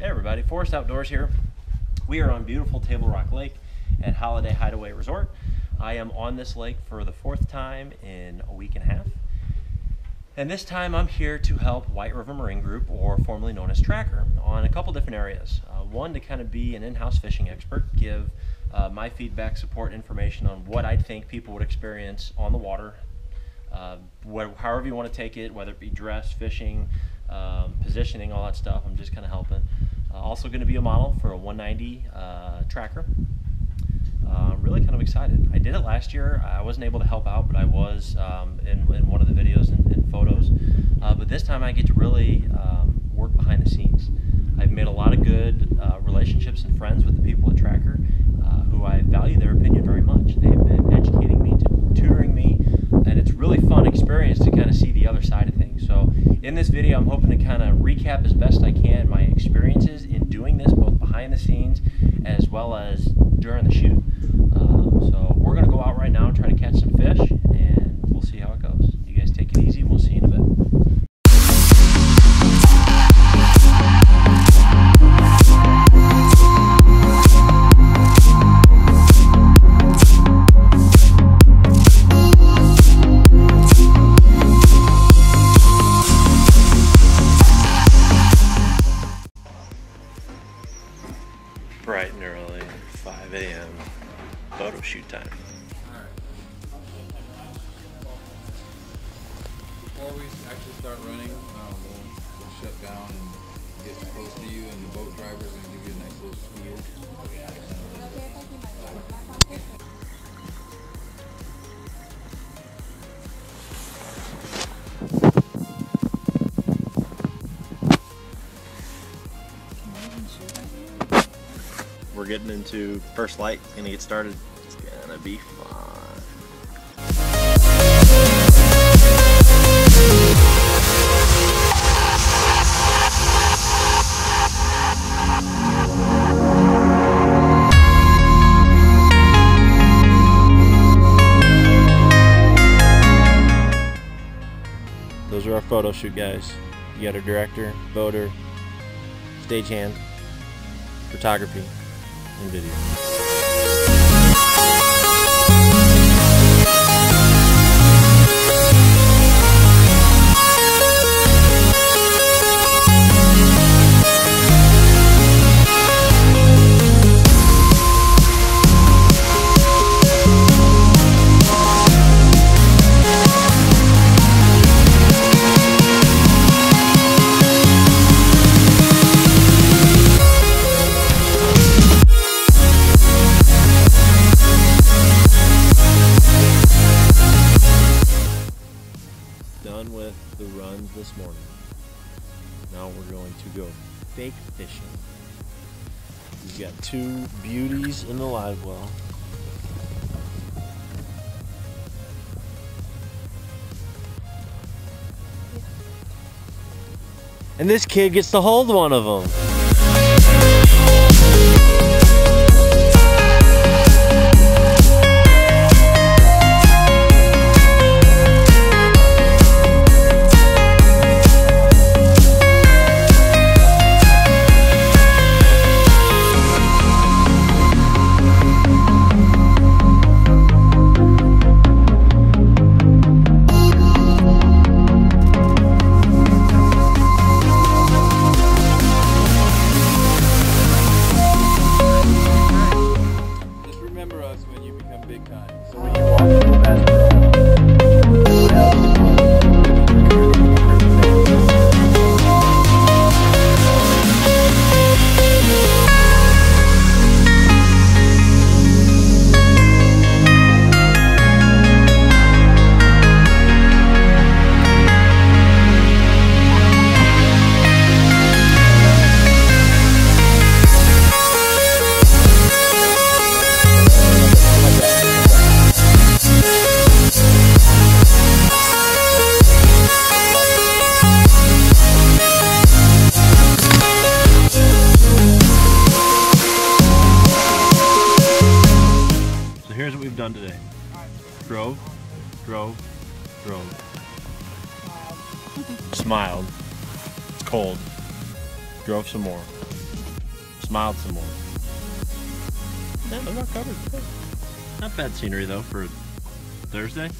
Hey everybody, Forrest Outdoors here. We are on beautiful Table Rock Lake at Holiday Hideaway Resort. I am on this lake for the fourth time in a week and a half. And this time I'm here to help White River Marine Group, or formerly known as Tracker, on a couple different areas. Uh, one, to kind of be an in-house fishing expert, give uh, my feedback, support, information on what I think people would experience on the water, uh, wh- however you want to take it, whether it be dress, fishing, um, positioning, all that stuff. I'm just kind of helping. Uh, also going to be a model for a 190 uh, tracker. Uh, I'm really kind of excited. I did it last year. I wasn't able to help out, but I was um, in, in one of the videos and, and photos. Uh, but this time I get to really um, work behind the scenes. I've made a lot of good uh, relationships and friends with the people at Tracker uh, who I value their opinion very much. They've been educating me, tutoring me, and it's really fun experience to kind of see the other side of things. So in this video, I'm hoping to kind of recap as best I can my experiences in doing this, both behind the scenes as well as during the shoot. Shoot time. Before we actually start running, um, we'll, we'll shut down and get close to you, and the boat driver's gonna give you a nice little spiel. We're getting into first light. Gonna get started. Be fun. Those are our photo shoot guys. You got a director, voter, stagehand, photography, and video. Going to go fake fishing. We've got two beauties in the live well. And this kid gets to hold one of them. Here's what we've done today. Drove, drove, drove. Smiled. It's cold. Drove some more. Smiled some more. Yeah, the rock covered. Not bad scenery though for Thursday.